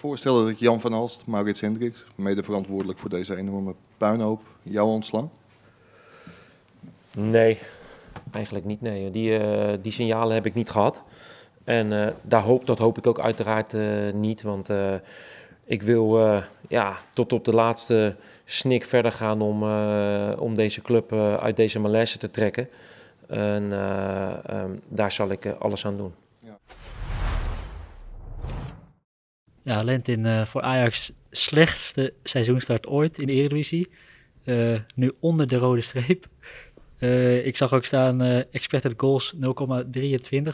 voorstellen dat Jan van Alst, Maurits Hendricks, mede verantwoordelijk voor deze enorme puinhoop, jou ontslaan? Nee, eigenlijk niet. Nee. Die, uh, die signalen heb ik niet gehad. En uh, daar hoop, dat hoop ik ook uiteraard uh, niet. Want ik wil ja, tot op de laatste snik verder gaan om, om deze club uit deze malaise te trekken. En um, daar zal ik alles aan doen. Ja, Lentin, voor Ajax slechtste seizoenstart ooit in de Eredivisie. nu onder de rode streep. Uh, ik zag ook staan uh, expected goals 0,23,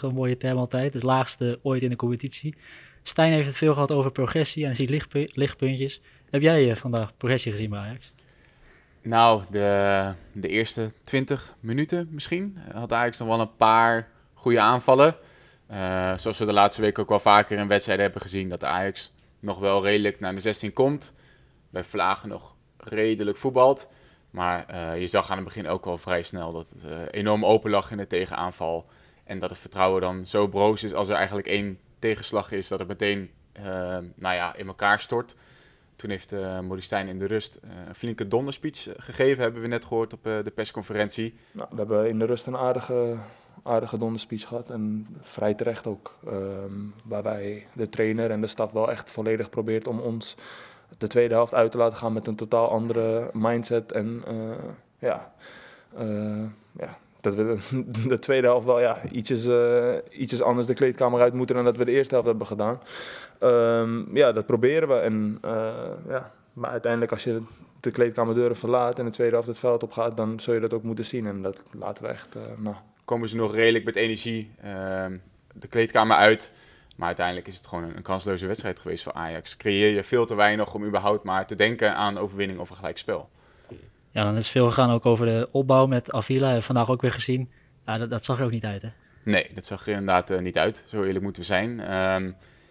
een mooie term altijd. Het laagste ooit in de competitie. Stijn heeft het veel gehad over progressie en hij ziet lichtpu lichtpuntjes. Heb jij uh, vandaag progressie gezien bij Ajax? Nou, de, de eerste 20 minuten misschien had Ajax nog wel een paar goede aanvallen. Zoals we de laatste week ook wel vaker in wedstrijden hebben gezien, dat Ajax nog wel redelijk naar de 16 komt. Bij Vlagen nog redelijk voetbalt. Maar uh, je zag aan het begin ook wel vrij snel dat het uh, enorm open lag in de tegenaanval. En dat het vertrouwen dan zo broos is als er eigenlijk één tegenslag is, dat het meteen nou ja, in elkaar stort. Toen heeft uh, Stijn in de rust een flinke donderspeech gegeven, hebben we net gehoord op de persconferentie. Nou, we hebben in de rust een aardige, aardige donderspeech gehad en vrij terecht ook. Ehm, waarbij de trainer en de staf wel echt volledig probeert om ons de tweede helft uit te laten gaan met een totaal andere mindset. En uh, ja, uh, ja, dat we de, tweede helft wel ja, ietsjes, uh, ietsjes anders de kleedkamer uit moeten dan dat we de eerste helft hebben gedaan. Um, ja, dat proberen we. En, ja, maar uiteindelijk als je de kleedkamerdeuren verlaat en de tweede helft het veld op gaat, dan zul je dat ook moeten zien. En dat laten we echt. nou. Komen ze nog redelijk met energie ehm, de kleedkamer uit? Maar uiteindelijk is het gewoon een, een kansloze wedstrijd geweest voor Ajax. Creëer je veel te weinig om überhaupt maar te denken aan overwinning of een gelijkspel. Ja, dan is veel gegaan ook over de opbouw met Avila. Vandaag ook weer gezien. Ja, dat, dat zag er ook niet uit, hè? Nee, dat zag er inderdaad uh, niet uit. Zo eerlijk moeten we zijn. Um,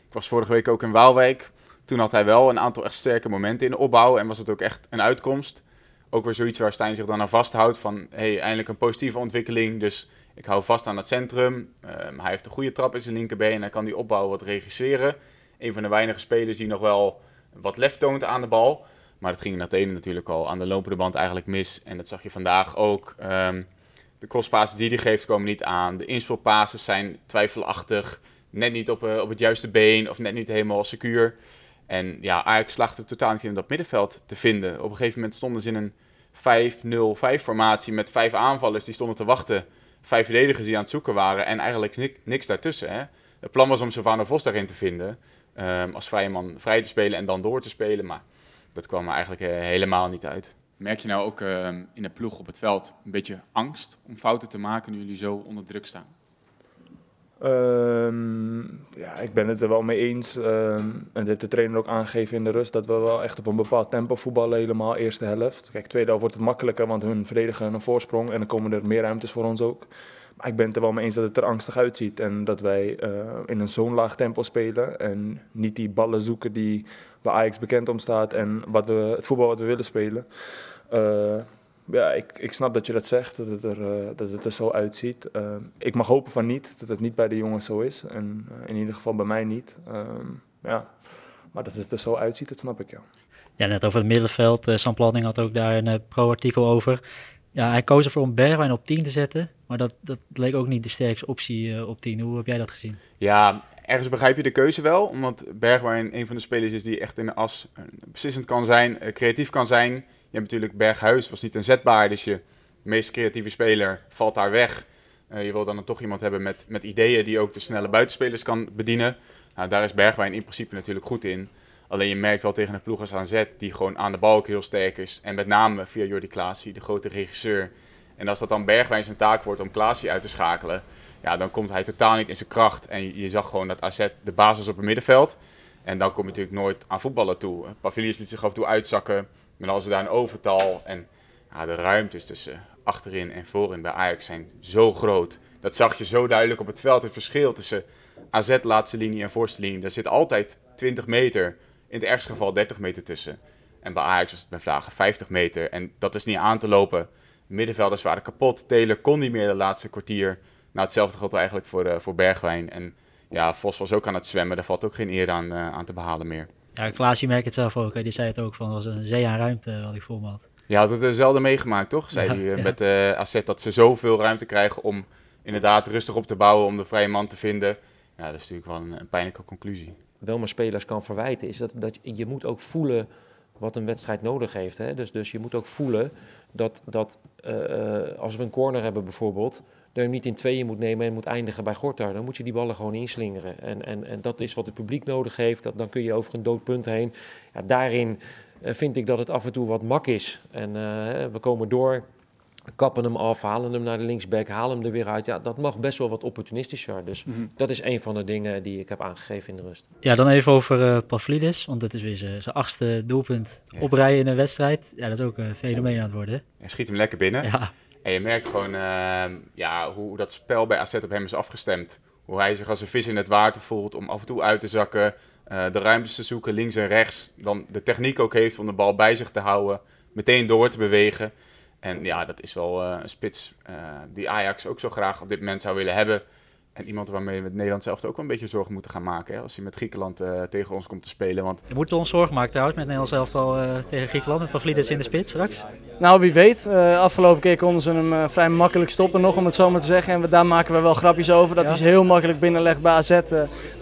ik was vorige week ook in Waalwijk. Toen had hij wel een aantal echt sterke momenten in de opbouw. En was het ook echt een uitkomst. Ook weer zoiets waar Stijn zich dan aan vasthoudt. Van, hey, eindelijk een positieve ontwikkeling. Dus ik hou vast aan het centrum. Um, hij heeft een goede trap in zijn linkerbeen en hij kan die opbouw wat regisseren. Een van de weinige spelers die nog wel wat lef toont aan de bal. Maar dat ging in Athene natuurlijk al aan de lopende band eigenlijk mis. En dat zag je vandaag ook. Um, de crosspasses die hij geeft komen niet aan. De inspeelpasses zijn twijfelachtig. Net niet op, uh, op het juiste been of net niet helemaal secuur. En ja, Ajax slaagde totaal niet in dat middenveld te vinden. Op een gegeven moment stonden ze in een 5-0-5 formatie met vijf aanvallers die stonden te wachten vijf verdedigers die aan het zoeken waren en eigenlijk niks, niks daartussen. Hè. Het plan was om Savannah Vos daarin te vinden, um, als vrije man vrij te spelen en dan door te spelen, maar dat kwam er eigenlijk uh, helemaal niet uit. Merk je nou ook uh, in de ploeg op het veld een beetje angst om fouten te maken nu jullie zo onder druk staan? Um, ja, ik ben het er wel mee eens. Um, en dit de trainer ook aangegeven in de rust dat we wel echt op een bepaald tempo voetballen, helemaal eerste helft. Kijk, tweede helft wordt het makkelijker, want hun verdedigen een voorsprong en dan komen er meer ruimtes voor ons ook. Maar ik ben het er wel mee eens dat het er angstig uitziet en dat wij uh, in een zo'n laag tempo spelen en niet die ballen zoeken die bij Ajax bekend om staat en wat we, het voetbal wat we willen spelen. Uh, ja, ik, ik snap dat je dat zegt, dat het er, uh, dat het er zo uitziet. Uh, ik mag hopen van niet, dat het niet bij de jongens zo is. En uh, in ieder geval bij mij niet. ja. Maar dat het er zo uitziet, dat snap ik ja. Ja, net over het middenveld. Sam Planning had ook daar een pro-artikel over. Ja, hij koos ervoor om Bergwijn op 10 te zetten. Maar dat, dat leek ook niet de sterkste optie op 10. Hoe heb jij dat gezien? Ja, ergens begrijp je de keuze wel. Omdat Bergwijn een van de spelers is die echt in de as beslissend kan zijn, creatief kan zijn hebt natuurlijk Berghuis, was niet een zetbaar, dus je meest creatieve speler valt daar weg. Uh, je wilt dan toch iemand hebben met, met ideeën die ook de snelle buitenspelers kan bedienen. Nou, daar is Bergwijn in principe natuurlijk goed in. Alleen je merkt wel tegen een ploeg als AZ, die gewoon aan de bal heel sterk is. En met name via Jordi Klaasie, de grote regisseur. En als dat dan Bergwijn zijn taak wordt om Klaasie uit te schakelen, ja, dan komt hij totaal niet in zijn kracht. En je, je zag gewoon dat AZ de basis op het middenveld. En dan kom je natuurlijk nooit aan voetballen toe. Pavilius liet zich af en toe uitzakken. Maar als ze daar een overtal en de ruimtes tussen achterin en voorin bij Ajax zijn zo groot. Dat zag je zo duidelijk op het veld. Het verschil tussen AZ laatste linie en voorste linie. Daar zit altijd 20 meter, in het ergste geval 30 meter tussen. En bij Ajax was het bij Vlagen 50 meter. En dat is niet aan te lopen. middenvelders waren kapot. Taylor kon niet meer de laatste kwartier. Nou, hetzelfde geldt eigenlijk voor, uh, voor Bergwijn. En ja, Vos was ook aan het zwemmen. Daar valt ook geen eer aan, uh, aan te behalen meer. Ja, Klaas, je merkt het zelf ook. Hè. Die zei het ook van, het was een zee aan ruimte wat ik voor me had. Je had het er zelden meegemaakt, toch? Zei hij eh, ja. met de AZ dat ze zoveel ruimte krijgen om inderdaad rustig op te bouwen, om de vrije man te vinden. Ja, dat is natuurlijk wel een, een pijnlijke conclusie. wel mijn spelers kan verwijten, is dat, dat je, moet ook voelen wat een wedstrijd nodig heeft. Hè? Dus, dus je moet ook voelen dat, dat eh, eh, als we een corner hebben bijvoorbeeld, je hem niet in tweeën moet nemen en moet eindigen bij Gortar. Dan moet je die ballen gewoon inslingeren. En, en, en dat is wat het publiek nodig heeft. Dat, dan kun je over een dood punt heen. Ja, daarin eh, vind ik dat het af en toe wat mak is. En eh, we komen door, kappen hem af, halen hem naar de linksback, halen hem er weer uit. Ja, dat mag best wel wat opportunistischer. Dus dat is een van de dingen die ik heb aangegeven in de rust. Ja, dan even over eh Pavlidis, want het is weer zijn zijn achtste doelpunt Ja. oprijden in een wedstrijd. Ja, dat is ook een fenomeen aan het worden. Hij schiet hem lekker binnen. Ja, En je merkt gewoon eh, ja, hoe dat spel bij AZ op hem is afgestemd. Hoe hij zich als een vis in het water voelt om af en toe uit te zakken. eh, de ruimtes te zoeken links en rechts. Dan de techniek ook heeft om de bal bij zich te houden. Meteen door te bewegen. En ja, dat is wel eh, een spits eh, die Ajax ook zo graag op dit moment zou willen hebben. En iemand waarmee we met Nederland zelf ook wel een beetje zorgen moeten gaan maken. Hè, als hij met Griekenland eh, tegen ons komt te spelen. Want we moeten ons zorgen maken trouwens met Nederland zelf al eh, tegen Griekenland. Met Pavlidis in de spits straks. Nou, wie weet. Eh, afgelopen keer konden ze hem eh, vrij makkelijk stoppen, nog om het zo maar te zeggen. En we, daar maken we wel grapjes over. Dat Ja. hij is heel makkelijk binnenlegt bij AZ.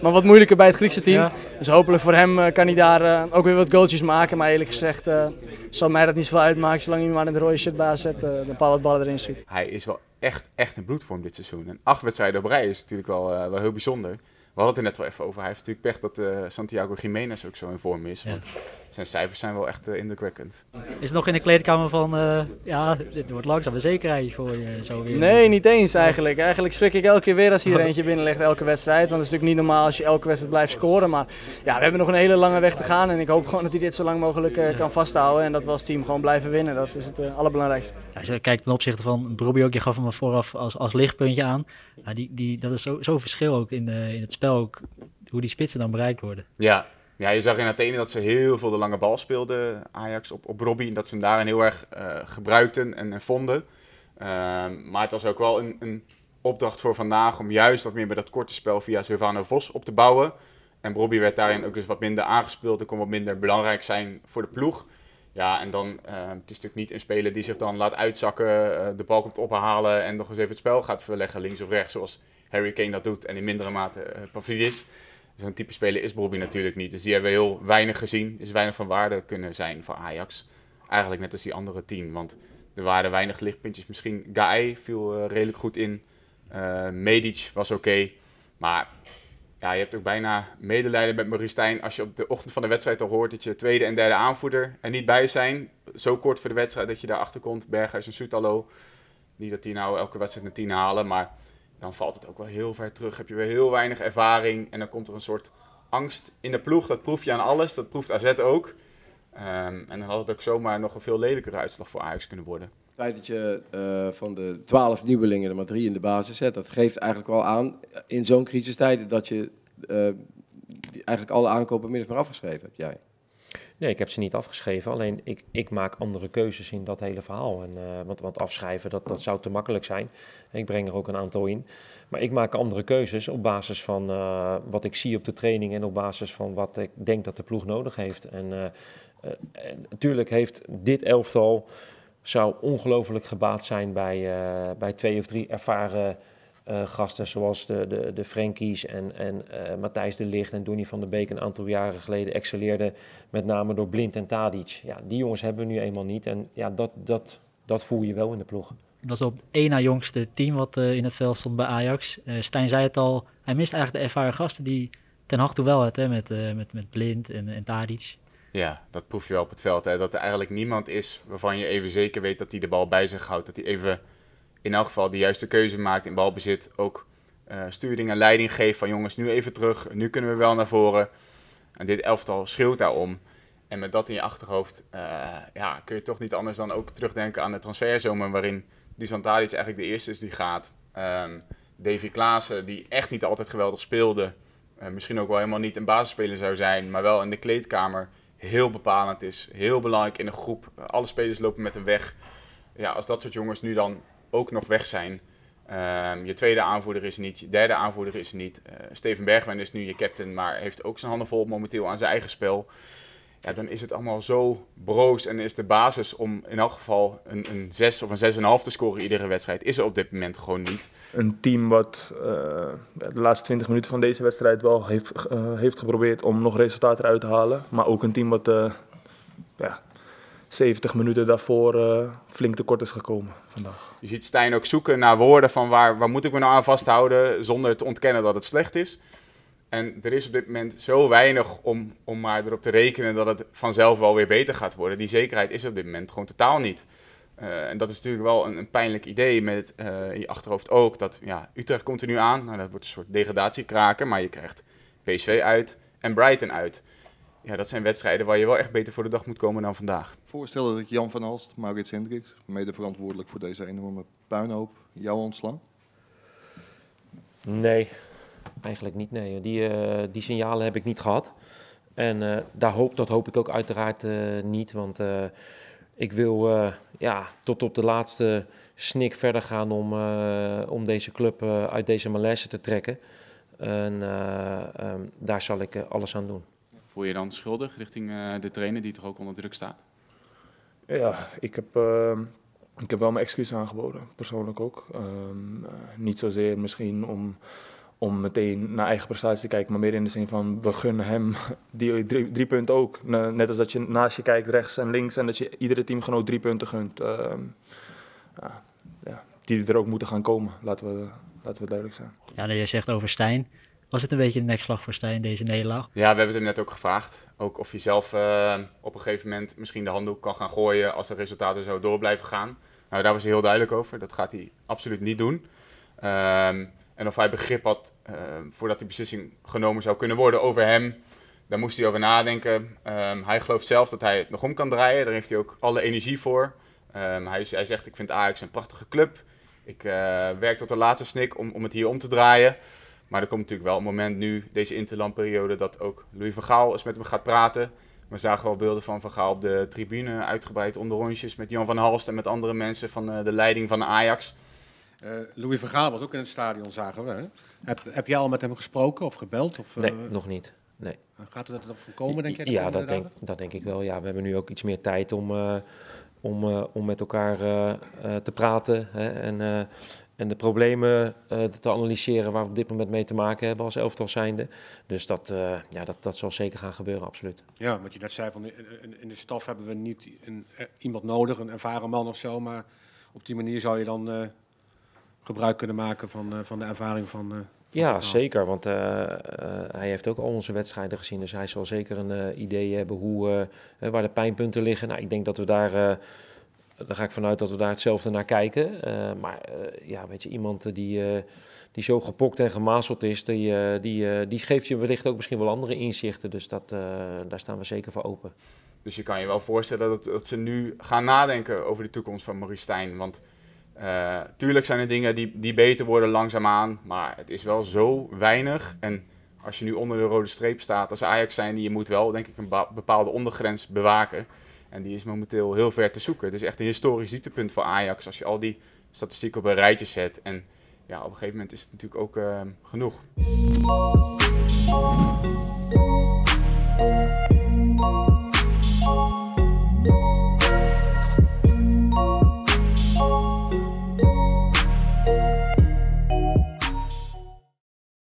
maar wat moeilijker bij het Griekse team. Ja. Dus hopelijk voor hem eh, kan hij daar eh, ook weer wat goaltjes maken. Maar eerlijk gezegd eh, zal mij dat niet zoveel uitmaken. Zolang hij maar in de rode shirt bij AZ eh, een paar wat ballen erin schiet. hij is wel echt, echt in bloedvorm dit seizoen. En acht wedstrijden op rij is natuurlijk wel, eh, wel heel bijzonder. We hadden het er net wel even over. Hij heeft natuurlijk pech dat eh, Santiago Jiménez ook zo in vorm is. Ja. Want zijn cijfers zijn wel echt eh, indrukwekkend. Is het nog in de kleedkamer van, eh, ja, dit wordt langzaam een zekerheid voor je zo weer. Nee, niet eens eigenlijk. Eigenlijk schrik ik elke keer weer als hij er eentje binnenlegt, elke wedstrijd. Want het is natuurlijk niet normaal als je elke wedstrijd blijft scoren. Maar ja, we hebben nog een hele lange weg te gaan. En ik hoop gewoon dat hij dit zo lang mogelijk eh, kan vasthouden. En dat we als team gewoon blijven winnen. Dat is het eh, allerbelangrijkste. Ja, als je kijkt ten opzichte van Brobby ook, je gaf hem er vooraf als, als lichtpuntje aan. Die, die, dat is zo- zo'n verschil ook in, in het spel, ook, hoe die spitsen dan bereikt worden. Ja. Ja, je zag in Athene dat ze heel veel de lange bal speelden, Ajax, op, op Robbie. En dat ze hem daarin heel erg eh, gebruikten en, en vonden. Ehm, maar het was ook wel een, een opdracht voor vandaag om juist wat meer bij dat korte spel via Silvano Vos op te bouwen. En Robbie werd daarin ook dus wat minder aangespeeld en kon wat minder belangrijk zijn voor de ploeg. Ja, en dan, eh, het is natuurlijk niet een speler die zich dan laat uitzakken, eh, de bal komt ophalen en nog eens even het spel gaat verleggen links of rechts, zoals Harry Kane dat doet en in mindere mate uh, Pavlidis. Zo'n type speler is Bobby natuurlijk niet. Dus die hebben we heel weinig gezien. Is weinig van waarde kunnen zijn voor Ajax. Eigenlijk net als die andere tien. Want er waren weinig lichtpuntjes. Misschien Gaei viel eh, redelijk goed in. Eh Medic was oké. Maar ja, je hebt ook bijna medelijden met Maurice Stijn. Als je op de ochtend van de wedstrijd al hoort dat je tweede en derde aanvoerder er niet bij zijn. Zo kort voor de wedstrijd dat je daarachter komt. Berghuis en Soetalo. Niet dat die nou elke wedstrijd een tien halen. Maar dan valt het ook wel heel ver terug. Heb je weer heel weinig ervaring. En dan komt er een soort angst in de ploeg. Dat proef je aan alles. Dat proeft AZ ook. Ehm, en dan had het ook zomaar nog een veel lelijkere uitslag voor Ajax kunnen worden. Het feit dat je van de twaalf nieuwelingen er maar drie in de basis zet, dat geeft eigenlijk wel aan in zo'n crisistijd dat je eh, eigenlijk alle aankopen min of meer afgeschreven hebt. Jij. Nee, ik heb ze niet afgeschreven. Alleen ik, ik maak andere keuzes in dat hele verhaal. En, eh, want, want afschrijven, dat, dat zou te makkelijk zijn. Ik breng er ook een aantal in. Maar ik maak andere keuzes op basis van eh, wat ik zie op de training en op basis van wat ik denk dat de ploeg nodig heeft. En, eh, natuurlijk heeft dit elftal zou ongelooflijk gebaat zijn bij, bij twee of drie ervaren eh, gasten zoals de, de, de Frenkies en, en eh, Matthijs de Ligt en Donny van der Beek een aantal jaren geleden excelleerden met name door Blind en Tadic. Ja, die jongens hebben we nu eenmaal niet. En ja, dat, dat, dat voel je wel in de ploeg. Dat was op het één na jongste team wat eh, in het veld stond bij Ajax. Eh Stijn zei het al, hij mist eigenlijk de ervaren gasten die Ten Hag toen wel had, hè, met, eh, met, met Blind en, en Tadic. Ja, dat proef je wel op het veld. Hè? Dat er eigenlijk niemand is waarvan je even zeker weet dat hij de bal bij zich houdt. Dat hij even in elk geval de juiste keuze maakt in balbezit. Ook eh, sturing en leiding geeft van jongens, nu even terug. Nu kunnen we wel naar voren. En dit elftal schreeuwt daarom. En met dat in je achterhoofd eh, ja, kun je toch niet anders dan ook terugdenken aan de transferzomer. Waarin Dusan Tadic eigenlijk de eerste is die gaat. Ehm Davy Klaassen, die echt niet altijd geweldig speelde. eh, misschien ook wel helemaal niet een basisspeler zou zijn. Maar wel in de kleedkamer heel bepalend is. Heel belangrijk in een groep. Alle spelers lopen met hem weg. Ja, als dat soort jongens nu dan ook nog weg zijn. Ehm, je tweede aanvoerder is niet, je derde aanvoerder is niet. Uh, Steven Bergwijn is nu je captain, maar heeft ook zijn handen vol momenteel aan zijn eigen spel. Ja, dan is het allemaal zo broos en is de basis om in elk geval een, een 6 of een 6,5 te scoren iedere wedstrijd, is er op dit moment gewoon niet. Een team wat uh, de laatste 20 minuten van deze wedstrijd wel heeft, uh, heeft geprobeerd om nog resultaten eruit te halen. Maar ook een team wat ja, 70 minuten daarvoor uh, flink tekort is gekomen vandaag. Je ziet Stijn ook zoeken naar woorden van waar, waar moet ik me nou aan vasthouden zonder te ontkennen dat het slecht is. En er is op dit moment zo weinig om, om maar erop te rekenen dat het vanzelf wel weer beter gaat worden. Die zekerheid is op dit moment gewoon totaal niet. Uh, en dat is natuurlijk wel een, een pijnlijk idee met uh, in je achterhoofd ook. Dat ja, Utrecht komt nu aan. Nou, dat wordt een soort degradatiekraken. Maar je krijgt PSV uit en Brighton uit ja, dat zijn wedstrijden waar je wel echt beter voor de dag moet komen dan vandaag. Voorstellen dat Jan van Alst, Maurits Hendricks, mede verantwoordelijk voor deze enorme puinhoop, jou ontslaan? Nee, eigenlijk niet. Nee. Die, uh, die signalen heb ik niet gehad. En uh, daar hoop, dat hoop ik ook uiteraard uh, niet. Want ik wil ja, tot op de laatste snik verder gaan om, om deze club uit deze malaise te trekken. En um, daar zal ik alles aan doen voel je dan schuldig richting uh, de trainer die toch ook onder druk staat? Ja, ik heb, uh, ik heb wel mijn excuus aangeboden, persoonlijk ook. Uh, niet zozeer misschien om, om meteen naar eigen prestatie te kijken, maar meer in de zin van we gunnen hem die drie, drie punten ook. Net als dat je naast je kijkt rechts en links en dat je iedere teamgenoot drie punten gunt. Ehm, ja, die er ook moeten gaan komen, laten we, laten we duidelijk zijn. Ja, dat je zegt over Stijn. Was het een beetje een nekslag voor Stijn, deze nederlaag? Ja, we hebben het hem net ook gevraagd. Ook of hij zelf uh, op een gegeven moment misschien de handdoek kan gaan gooien als de resultaten zo door blijven gaan. Nou, daar was hij heel duidelijk over. Dat gaat hij absoluut niet doen. Um, en of hij begrip had uh, voordat die beslissing genomen zou kunnen worden over hem, daar moest hij over nadenken. Um, hij gelooft zelf dat hij het nog om kan draaien. Daar heeft hij ook alle energie voor. Um, hij, hij, zegt, ik vind Ajax een prachtige club. Ik uh, werk tot de laatste snik om, om het hier om te draaien. Maar er komt natuurlijk wel een moment nu, deze interlandperiode, dat ook Louis van Gaal eens met hem gaat praten. We zagen wel beelden van Van Gaal op de tribune, uitgebreid onder rondjes met Jan van Halst en met andere mensen van uh, de leiding van de Ajax. Uh, Louis van Gaal was ook in het stadion, zagen we. Hè? Heb, heb jij al met hem gesproken of gebeld? Of, uh... Nee, nog niet. Nee. Gaat er dat van komen, denk je? Ja, dat denk, dat denk ik wel. Ja, we hebben nu ook iets meer tijd om, om, om met elkaar te praten. Hè? En en de problemen uh, te analyseren waar we op dit moment mee te maken hebben als elftal zijnde. Dus dat, uh, ja, dat, dat zal zeker gaan gebeuren, absoluut. Ja, wat je net zei, van in de staf hebben we niet een, iemand nodig, een ervaren man of zo. Maar op die manier zou je dan uh, gebruik kunnen maken van, van de ervaring van... ja, zeker, want hij heeft ook al onze wedstrijden gezien. Dus hij zal zeker een idee hebben hoe, waar de pijnpunten liggen. Nou, ik denk dat we daar daar ga ik vanuit dat we daar hetzelfde naar kijken. Uh, maar uh, ja, weet je, iemand die, uh, die zo gepokt en gemazeld is, die, die, die geeft je wellicht ook misschien wel andere inzichten. Dus dat, daar staan we zeker voor open. Dus je kan je wel voorstellen dat, dat ze nu gaan nadenken over de toekomst van Maurice Stijn. Want tuurlijk zijn er dingen die, die beter worden langzaamaan, maar het is wel zo weinig. En als je nu onder de rode streep staat als Ajax zijn, je moet wel denk ik een bepaalde ondergrens bewaken. En die is momenteel heel ver te zoeken. Het is echt een historisch dieptepunt voor Ajax als je al die statistieken op een rijtje zet. En ja, op een gegeven moment is het natuurlijk ook ehm, genoeg.